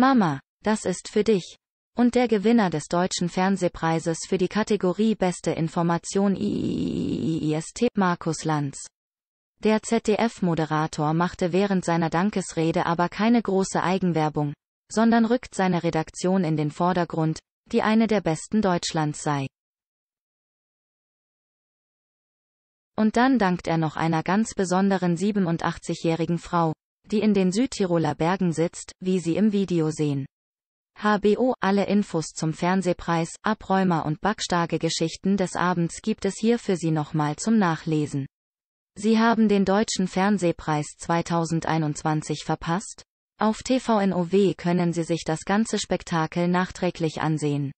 Mama, das ist für dich. Und der Gewinner des Deutschen Fernsehpreises für die Kategorie Beste Information IIST Markus Lanz. Der ZDF-Moderator machte während seiner Dankesrede aber keine große Eigenwerbung, sondern rückt seine Redaktion in den Vordergrund, die eine der besten Deutschlands sei. Und dann dankt er noch einer ganz besonderen 87-jährigen Frau, die in den Südtiroler Bergen sitzt, wie Sie im Video sehen. HBO, alle Infos zum Fernsehpreis, Abräumer und Backstage-Geschichten des Abends gibt es hier für Sie nochmal zum Nachlesen. Sie haben den Deutschen Fernsehpreis 2021 verpasst? Auf TVNOW können Sie sich das ganze Spektakel nachträglich ansehen.